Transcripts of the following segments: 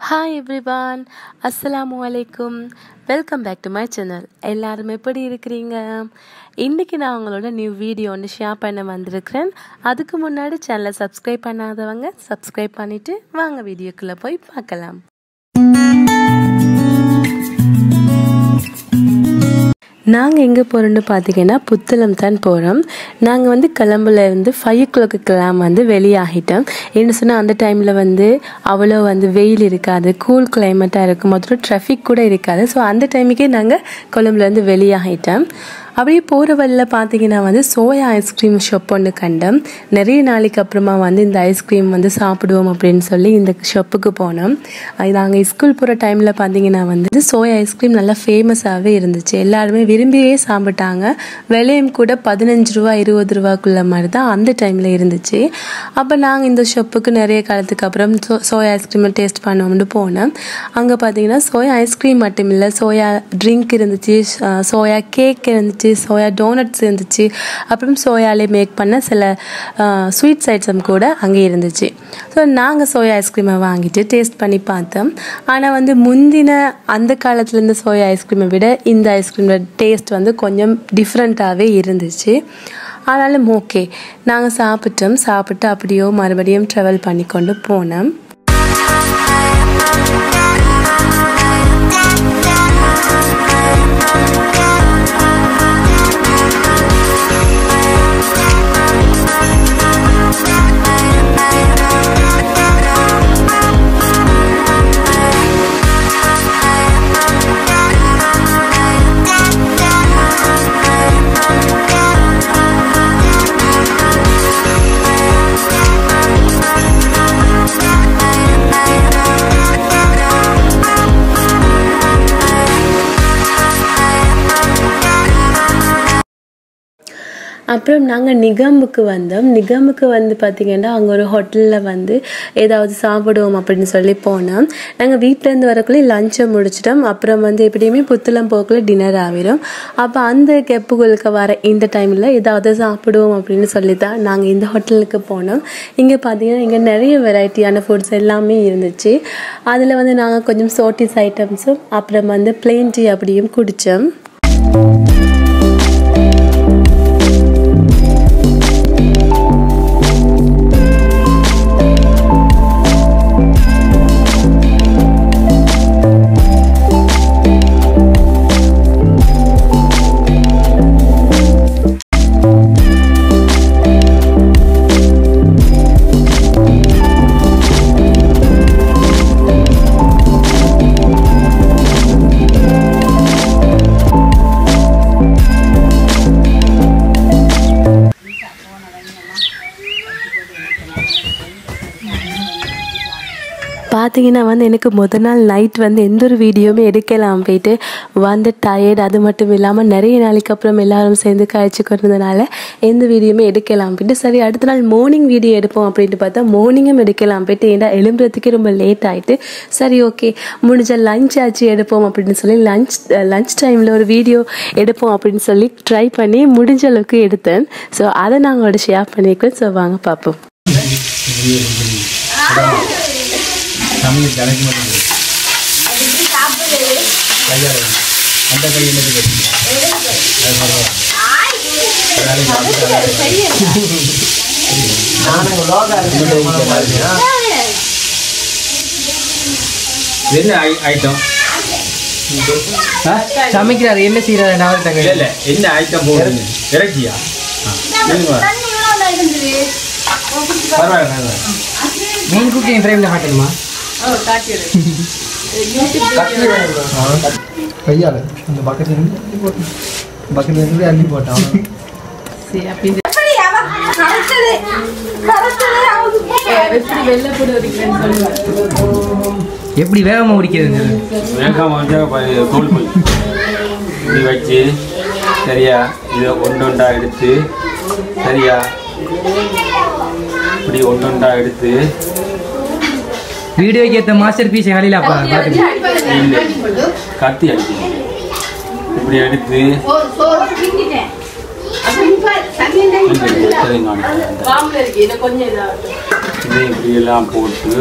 Hi everyone அஸ்ஸலாமு அலைக்கும் welcome back to my channel எல்லாரும் எப்படி இருக்கிறீங்க? இன்றைக்கி நான் உங்களோட நியூ வீடியோ ஒன்று ஷேர் பண்ண வந்திருக்கிறேன். அதுக்கு முன்னாடி சேனலை சப்ஸ்கிரைப் பண்ணாதவங்க சப்ஸ்கிரைப் பண்ணிவிட்டு வாங்க வீடியோக்குள்ளே போய் பார்க்கலாம். நாங்கள் எங்கே போகிறோன்னு பார்த்தீங்கன்னா புத்தளம் தான் போகிறோம் நாங்கள் வந்து கிளம்புலேருந்து ஃபைவ் ஓ கிளாக்கு கிளம்ப வந்து வெளியாகிட்டோம். என்ன சொன்னால் அந்த டைமில் வந்து அவ்வளோ வந்து வெயில் இருக்காது கூல் கிளைமேட்டாக இருக்கும். மொத்தம் ட்ராஃபிக் கூட இருக்காது. ஸோ அந்த டைமுக்கே நாங்கள் கொழம்புலேருந்து வெளியாகிட்டோம். அப்படியே போகிற வழியில் பார்த்தீங்கன்னா வந்து சோயா ஐஸ்கிரீம் ஷாப் ஒன்று கண்டோம். நிறைய நாளைக்கு அப்புறமா வந்து இந்த ஐஸ்கிரீம் வந்து சாப்பிடுவோம் அப்படின்னு சொல்லி இந்த ஷாப்புக்கு போனோம். நாங்கள் ஸ்கூல் போகிற டைமில் பார்த்தீங்கன்னா வந்து சோயா ஐஸ்கிரீம் நல்லா ஃபேமஸாகவே இருந்துச்சு. எல்லாருமே விரும்பியே சாப்பிட்டாங்க. விலையும் கூட பதினஞ்சு ரூபா இருபது ரூபாக்குள்ள மாதிரி தான் அந்த டைமில் இருந்துச்சு. அப்போ நாங்கள் இந்த ஷாப்புக்கு நிறைய காலத்துக்கு அப்புறம் சோ சோயா ஐஸ்கிரீமை டேஸ்ட் பண்ணோம்னு போனோம். அங்கே பார்த்தீங்கன்னா சோயா ஐஸ்கிரீம் மட்டும் இல்லை சோயா ட்ரிங்க் இருந்துச்சு சோயா கேக் இருந்துச்சு சோயா டோனட்ஸ் இருந்துச்சு. அப்புறம் சோயாலே மேக் பண்ண சில ஸ்வீட்ஸ் ஐட்டம் கூட அங்கே இருந்துச்சு. ஸோ நாங்கள் சோயா ஐஸ்கிரீமை வாங்கிட்டு டேஸ்ட் பண்ணி பார்த்தோம். ஆனால் வந்து முந்தின அந்த காலத்தில் இருந்த சோயா ஐஸ்கிரீமை விட இந்த ஐஸ்கிரீமோட டேஸ்ட் வந்து கொஞ்சம் டிஃப்ரெண்ட்டாகவே இருந்துச்சு. ஆனாலும் ஓகே நாங்கள் சாப்பிட்டோம். சாப்பிட்டு அப்படியோ மறுபடியும் ட்ராவல் பண்ணி கொண்டு போனோம். அப்புறம் நாங்கள் நிகம்புக்கு வந்தோம். நிகம்புக்கு வந்து பார்த்திங்கன்னா அங்கே ஒரு ஹோட்டலில் வந்து ஏதாவது சாப்பிடுவோம் அப்படின்னு சொல்லி போனோம். நாங்கள் வீட்டிலேருந்து வரக்குள்ளே லஞ்சை முடிச்சிட்டோம். அப்புறம் வந்து எப்படியுமே புத்தளம் போக்குள்ள டின்னர் ஆகிடும் அப்போ அந்த கெப்புகளுக்கு வர இந்த டைமில் ஏதாவது சாப்பிடுவோம் அப்படின்னு சொல்லி தான் நாங்கள் இந்த ஹோட்டலுக்கு போனோம். இங்கே பார்த்தீங்கன்னா இங்கே நிறைய வெரைட்டியான ஃபுட்ஸ் எல்லாமே இருந்துச்சு. அதில் வந்து நாங்கள் கொஞ்சம் சோட்டிஸ் ஐட்டம்ஸும் அப்புறம் வந்து பிளெயின் டீ அப்படியும் குடித்தோம் பார்த்தீங்கன்னா வந்து எனக்கு முதல் நாள் நைட் வந்து எந்த ஒரு வீடியோவுமே எடுக்கலாம் போயிட்டு வந்து டயர்ட் அது மட்டும் இல்லாமல் நிறைய நாளைக்கு அப்புறம் எல்லாரும் சேர்ந்து காய்ச்சி கொண்டதுனால எந்த வீடியோவுமே எடுக்கலாம் போயிட்டு சரி அடுத்த நாள் மார்னிங் வீடியோ எடுப்போம் அப்படின்ட்டு பார்த்தா மார்னிங்கும் எடுக்கலாம் போயிட்டு ஏன்னா எழும்புறதுக்கே ரொம்ப லேட் ஆகிட்டு சரி ஓகே முடிஞ்ச லஞ்ச் ஆச்சு எடுப்போம் அப்படின்னு சொல்லி லஞ்ச் லஞ்ச் டைமில் ஒரு வீடியோ எடுப்போம் அப்படின்னு சொல்லி ட்ரை பண்ணி முடிஞ்ச அளவுக்கு எடுத்தேன். ஸோ அதை நாங்கள் ஷேர் பண்ணியிருக்கோம் ஸோ வாங்க பார்ப்போம். தமிழ் கணக்கு மட்டும் கையால் அந்த கை என்னது என்ன ஐட்டம் சமைக்கிறாரு என்ன செய்யறாரு நான் தங்க இல்ல இல்ல என்ன ஐட்டம் போடுறீங்க? இறக்கியா? மெயின் குக்கிங் டைம்ல காட்டணுமா? கையால் அந்த பக்கத்துல இருந்து பக்கத்துல இருந்து அள்ளி போட்டான். எப்படி வேகமா முடிக்கிறது வேகம் வந்து தோல் போய். இப்படி வச்சு சரியா? இதை ஒன்றொண்டா எடுத்து சரியா? இப்படி ஒன்றொண்டா எடுத்து வீடியோக்கு ஏத்த மாஸ்டர் பீஸ் காலையில அப்பா இல்லை. கத்தி அடிக்கணும். இப்படி எடுத்து இதை இப்படி எல்லாம் போட்டு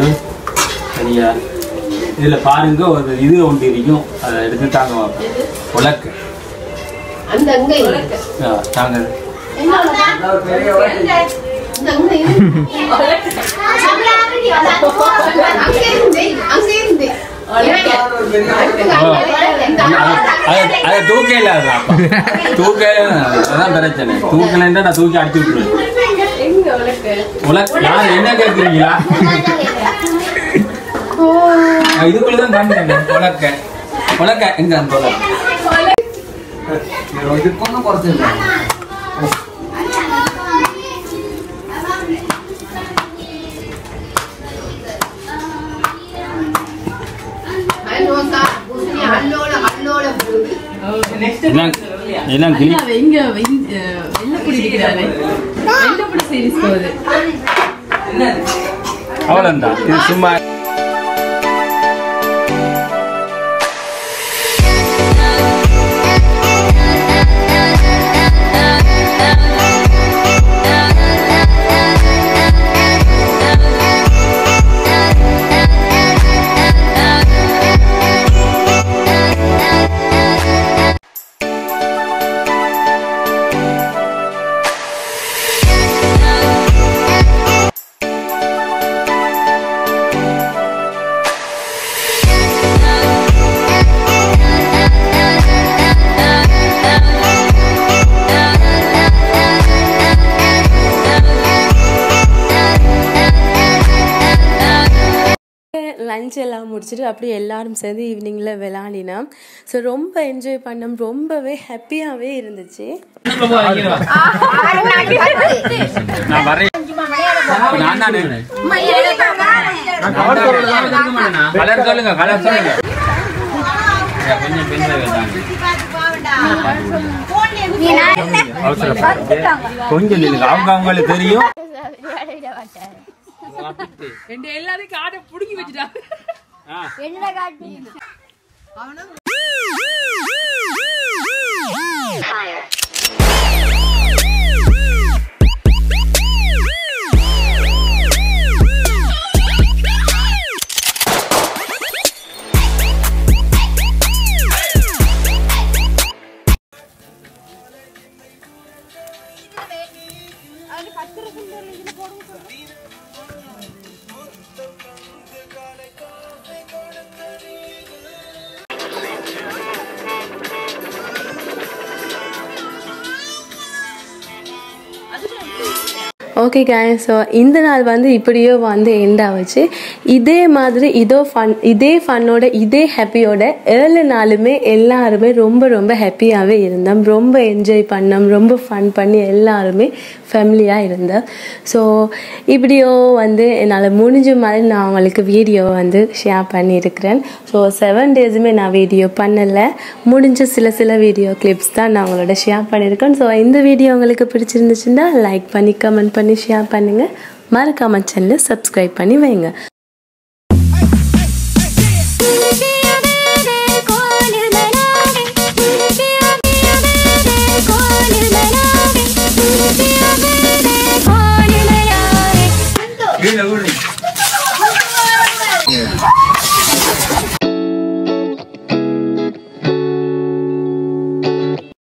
சரியா இதுல பாருங்க ஒரு இது ஒன்று இருக்கும். அதை எடுத்து தாங்க உலக்கு. தாங்க. அது- அது தூக்கையில் அதான் பிரச்சனை தூக்கலைன்னா நான் தூக்கி அடிச்சு விட்டுருவேன் யார் என்ன கேட்குறீங்களா இதுக்குள்ள உலக்க உலக்க எங்க அந்த உலக்க இதுக்கும் எல்லாம் கிளி இங்க வெள்ளப்பொடி இருக்கிறாரு வெள்ளப்பொடி சீரிஸ் போகுது. அவ்வளோதான் இது சும்மா லஞ்ச் எல்லாம் முடிச்சுட்டு அப்படியே எல்லாரும் சேர்ந்து ஈவினிங்கில் விளாடினோம் ஸோ ரொம்ப என்ஜாய் பண்ணோம். ரொம்பவே ஹாப்பியாகவே இருந்துச்சு. நான் வரேன். நான் தானே கலர் சொல்லுங்க கலர் சொல்லுங்க ஐயா, கொஞ்சம் அவங்க அவங்களுக்கு தெரியும். எல்லாரும் காடை புடுங்கி வச்சுட்டாங்க ஓகே guys ஸோ இந்த நாள் வந்து இப்படியோ வந்து எண்ட் ஆகுச்சு இதே மாதிரி இதோ ஃபன் இதே ஃபன்னோட இதே ஹாப்பியோட ஏழு நாளுமே எல்லாருமே ரொம்ப ரொம்ப ஹாப்பியாகவே இருந்தோம். ரொம்ப என்ஜாய் பண்ணோம். ரொம்ப ஃபன் பண்ணி எல்லாருமே ஃபேமிலியாக இருந்தோம். ஸோ இப்படியோ வந்து என்னால் முடிஞ்ச மாதிரி நான் உங்களுக்கு வீடியோ வந்து ஷேர் பண்ணியிருக்கிறேன். ஸோ செவன் டேஸுமே நான் வீடியோ பண்ணலை. முடிஞ்ச சில சில வீடியோ கிளிப்ஸ் தான் நான் உங்களோட ஷேர் பண்ணியிருக்கேன். ஸோ இந்த வீடியோ உங்களுக்கு பிடிச்சிருந்துச்சுன்னா லைக் பண்ணி கமெண்ட் பண்ணி ஷேர் பண்ணுங்கள் மறக்காமல் சேனலை சப்ஸ்கிரைப் பண்ணி வைங்க.